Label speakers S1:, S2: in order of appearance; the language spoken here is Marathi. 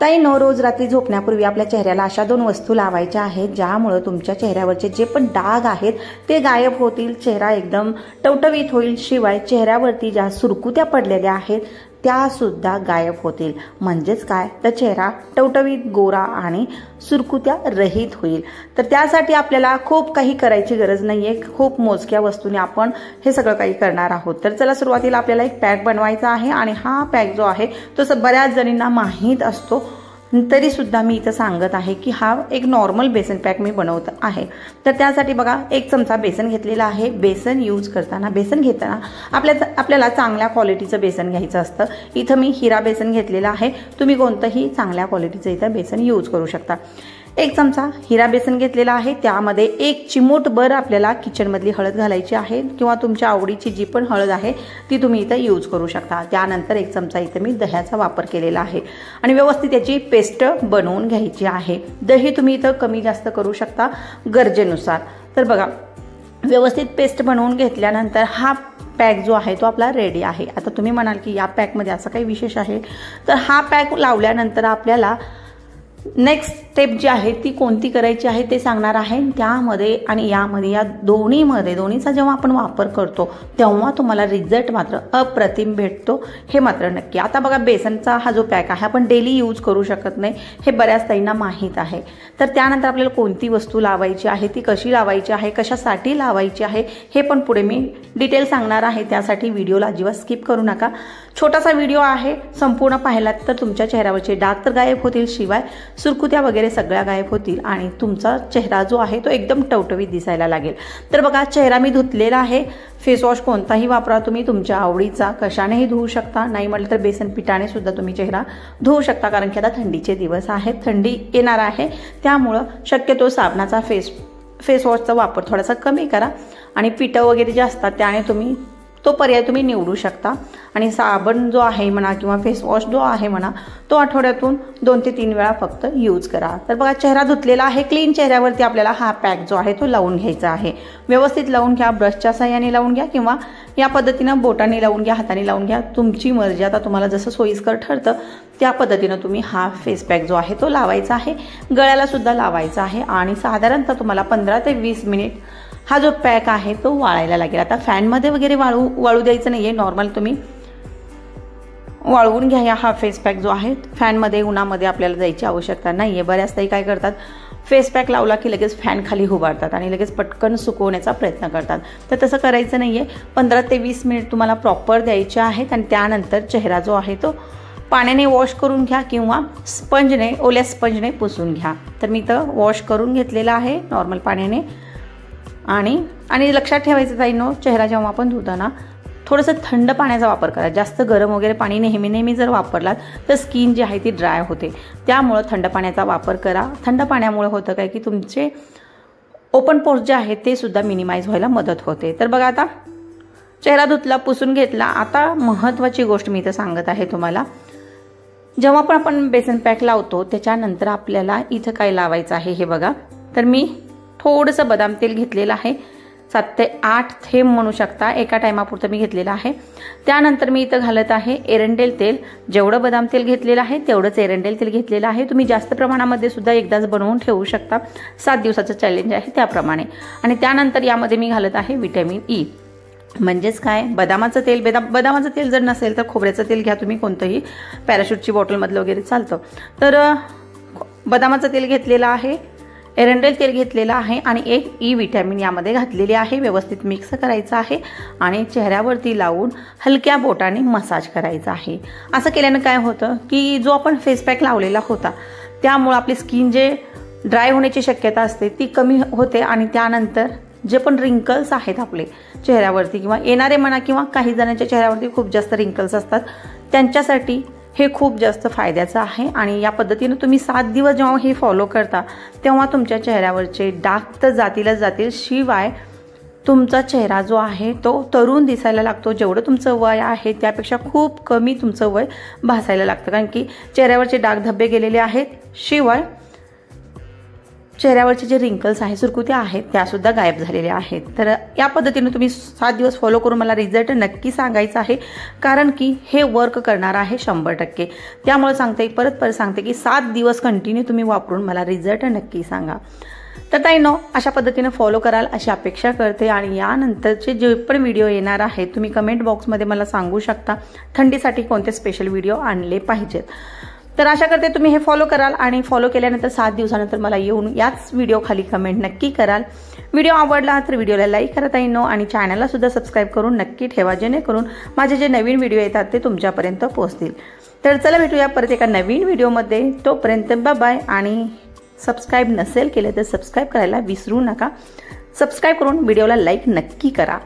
S1: ताई नो रोज रात्री झोपण्यापूर्वी आपल्या चेहऱ्याला अशा दोन वस्तू लावायच्या आहेत ज्यामुळं तुमच्या चेहऱ्यावरचे जे पण डाग आहेत ते गायब होतील चेहरा एकदम टवटवीत होईल. शिवाय चेहऱ्यावरती ज्या सुरकुत्या पडलेल्या आहेत त्या सुद्धा गायब होतील. म्हणजेच काय? तर चेहरा टवटवीत गोरा आणि सुरकुत्या रहित होईल. तर त्यासाठी आपल्याला खूप काही करायची गरज नाही आहे खूप मोजक्या वस्तूने आपण हे सगळं काही करणार आहोत. तर चला सुरुवातीला आपल्याला एक पॅक बनवायचा आहे आणि हा पॅक जो आहे तो बऱ्याच जणींना माहीत असतो. तरीसुद्धा मी इथं सांगत आहे की हा एक नॉर्मल बेसन पॅक मी बनवत आहे. तर त्यासाठी बघा एक चमचा बेसन घेतलेला आहे. बेसन यूज करताना बेसन घेताना आपल्या आपल्याला चांगल्या क्वालिटीचं बेसन घ्यायचं असतं. इथं मी हिरा बेसन घेतलेलं आहे. तुम्ही कोणतंही चांगल्या क्वालिटीचं इथं बेसन यूज करू शकता. एक चमचा हिरा बेसन घेतलेला आहे. त्यामध्ये एक चिमूटभर आपल्याला किचनमधली हळद घालायची आहे किंवा तुमच्या आवडीची जी पण हळद आहे ती तुम्ही इथं यूज करू शकता. त्यानंतर एक चमचा इथं मी दह्याचा वापर केलेला आहे. आणि व्यवस्थित त्याची पेस्ट बनवून घ्यायची आहे. दही तुम्ही इथं कमी जास्त करू शकता गरजेनुसार. तर बघा व्यवस्थित पेस्ट बनवून घेतल्यानंतर हा पॅक जो आहे तो आपला रेडी आहे. आता तुम्ही म्हणाल की या पॅकमध्ये असं काही विशेष आहे? तर हा पॅक लावल्यानंतर आपल्याला नेक्स्ट स्टेप जी आहे ती कोणती करायची आहे ते सांगणार आहे. त्यामध्ये आणि यामध्ये या दोन्हीमध्ये दोन्हीचा जेव्हा आपण वापर करतो तेव्हा तुम्हाला रिझल्ट मात्र अप्रतिम भेटतो. हे मात्र नक्की. आता बघा बेसनचा हा जो पॅक आहे आपण डेली यूज करू शकत नाही. हे बऱ्याच ताईंना माहीत आहे. तर त्यानंतर आपल्याला कोणती वस्तू लावायची आहे ती कशी लावायची आहे कशासाठी लावायची आहे हे पण पुढे मी डिटेल सांगणार आहे. त्यासाठी व्हिडिओला अजिबात स्किप करू नका. छोटासा व्हिडिओ आहे संपूर्ण पाहिलात तर तुमच्या चेहऱ्यावरचे डाग तर गायब होतील. शिवाय सुरकुत्या वगैरे सगळ्या गायब होतील आणि तुमचा चेहरा जो आहे तो एकदम टवटवीत दिसायला लागेल. तर बघा चेहरा मी धुतलेला आहे. फेस वॉश कोणताही वापरा तुम्ही तुमच्या आवडीचा. कशानेही धुवू शकता. नाही म्हटलं तर बेसन पिठाने सुद्धा तुम्ही चेहरा धुवू शकता कारण की आता थंडीचे दिवस आहेत थंडी येणार आहे. त्यामुळं शक्यतो साबणाचा फेस फेस वॉशचा वापर थोडासा कमी करा. आणि पिठं वगैरे जे असतात त्याने तुम्ही तो पर्याय तुम्ही निवडू शकता. आणि साबण जो आहे म्हणा किंवा फेसवॉश जो आहे म्हणा तो आठवड्यातून दोन ते तीन वेळा फक्त यूज करा. तर बघा चेहरा धुतलेला आहे क्लीन चेहऱ्यावरती आपल्याला हा पॅक जो आहे तो लावून घ्यायचा आहे. व्यवस्थित लावून घ्या ब्रशच्या सहाय्याने लावून घ्या किंवा या पद्धतीनं बोटाने लावून घ्या हाताने लावून घ्या. तुमची मर्जी. आता तुम्हाला जसं सोयीस्कर ठरतं त्या पद्धतीनं तुम्ही हा फेस पॅक जो आहे तो लावायचा आहे. गळ्यालासुद्धा लावायचा आहे. आणि साधारणतः तुम्हाला पंधरा ते वीस मिनिट हा जो पॅक आहे तो वाळायला लागेल. आता फॅनमध्ये वगैरे वाळू वाळू द्यायचं नाही आहे नॉर्मल तुम्ही वाळवून घ्या हा फेस पॅक जो आहे. फॅनमध्ये उन्हामध्ये आपल्याला जायची आवश्यकता नाही आहे बऱ्याच ताई काय करतात फेस पॅक लावला की लगेच फॅन खाली उभारतात आणि लगेच पटकन सुकवण्याचा प्रयत्न करतात. तर तसं करायचं नाही आहे पंधरा ते वीस मिनिट तुम्हाला प्रॉपर द्यायचे आहेत आणि त्यानंतर चेहरा जो आहे तो पाण्याने वॉश करून घ्या किंवा स्पंजने ओल्या स्पंजने पुसून घ्या. तर मी तर वॉश करून घेतलेला आहे. नॉर्मल पाण्याने. आणि आणि लक्षात ठेवायचं जाईनो चेहरा जेव्हा आपण धुताना थोडंसं थंड पाण्याचा वापर करा. जास्त गरम वगैरे पाणी नेहमी नेहमी जर वापरलात तर स्किन जी आहे ती ड्राय होते. त्यामुळं थंड पाण्याचा वापर करा. थंड पाण्यामुळे होतं काय की तुमचे ओपन पोर्स जे आहेत ते सुद्धा मिनिमाइज व्हायला मदत होते. तर बघा आता चेहरा धुतला पुसून घेतला. आता महत्त्वाची गोष्ट मी इथं सांगत आहे तुम्हाला. जेव्हा पण आपण बेसन पॅक लावतो त्याच्यानंतर आपल्याला इथं काय लावायचं आहे हे बघा. तर मी थोडंसं बदाम तेल घेतलेलं आहे. सात ते आठ थेंब म्हणू शकता एका टायमापुरतं मी घेतलेलं आहे. त्यानंतर मी इथं घालत आहे एरंडेल तेल. जेवढं बदाम तेल घेतलेलं आहे तेवढंच एरंडेल तेल घेतलेलं आहे. तुम्ही जास्त प्रमाणामध्ये सुद्धा एकदाच बनवून ठेवू शकता. सात दिवसाचं चॅलेंज आहे त्याप्रमाणे. आणि त्यानंतर यामध्ये मी घालत आहे विटॅमिन ई e. म्हणजेच काय? बदामाचं तेल बेदा बदामाचं तेल जर नसेल तर खोबऱ्याचं तेल घ्या तुम्ही कोणतंही. पॅराशूटची बॉटलमधलं वगैरे चालतं. तर बदामाचं तेल घेतलेलं आहे. एरंडेल तेल घेतलेलं आहे आणि एक e ई विटॅमिन यामध्ये घातलेली आहे. व्यवस्थित मिक्स करायचं आहे आणि चेहऱ्यावरती लावून हलक्या बोटाने मसाज करायचा आहे. असं केल्यानं काय होतं की जो आपण फेस पॅक लावलेला होता त्यामुळं आपली स्किन जे ड्राय होण्याची शक्यता असते ती कमी होते आणि त्यानंतर जे पण रिंकल्स आहेत आपले चेहऱ्यावरती किंवा येणारे म्हणा किंवा काही जणांच्या चेहऱ्यावरती खूप जास्त रिंकल्स असतात त्यांच्यासाठी हे खूप जास्त फायद्याचं आहे आणि या पद्धतीनं तुम्ही सात दिवस जेव्हा हे फॉलो करता तेव्हा तुमच्या चेहऱ्यावरचे डाग तर जातीलच जातील. शिवाय तुमचा चेहरा जो आहे तो तरुण दिसायला लागतो. जेवढं तुमचं वय आहे त्यापेक्षा खूप कमी तुमचं वय भासायला लागतं. कारण की चेहऱ्यावरचे डाग धब्बे गेलेले आहेत. शिवाय चेहऱ्यावरचे जे रिंकल्स आहेत सुरकुत्या आहेत त्यासुद्धा गायब झालेल्या आहेत. तर या पद्धतीने तुम्ही सात दिवस फॉलो करून मला रिझल्ट नक्की सांगायचा आहे. कारण की हे वर्क करणार आहे शंभर टक्के. त्यामुळे सांगते परत परत सांगते की सात दिवस कंटिन्यू तुम्ही वापरून मला रिझल्ट नक्की सांगा. तर ताई नो अशा पद्धतीने फॉलो कराल अशी अपेक्षा करते आणि यानंतरचे जे पण व्हिडिओ येणार आहेत तुम्ही कमेंट बॉक्समध्ये मला सांगू शकता. थंडीसाठी कोणते स्पेशल व्हिडिओ आणले पाहिजेत? तर आशा करते तुम्ही हे फॉलो कराल आणि फॉलो केल्यानंतर सात दिवसानंतर मला येऊन याच व्हिडिओ खाली कमेंट नक्की कराल. व्हिडिओ आवडला तर व्हिडिओला लाईक करता नो आणि चॅनलला सुद्धा सबस्क्राईब करून नक्की ठेवा जेणेकरून माझे जे नवीन व्हिडिओ येतात ते तुमच्यापर्यंत पोहोचतील. तर चला भेटूया परत एका नवीन व्हिडिओमध्ये तोपर्यंत बाय आणि सबस्क्राईब नसेल केलं तर सबस्क्राईब करायला विसरू नका. सबस्क्राईब करून व्हिडिओला लाईक नक्की करा.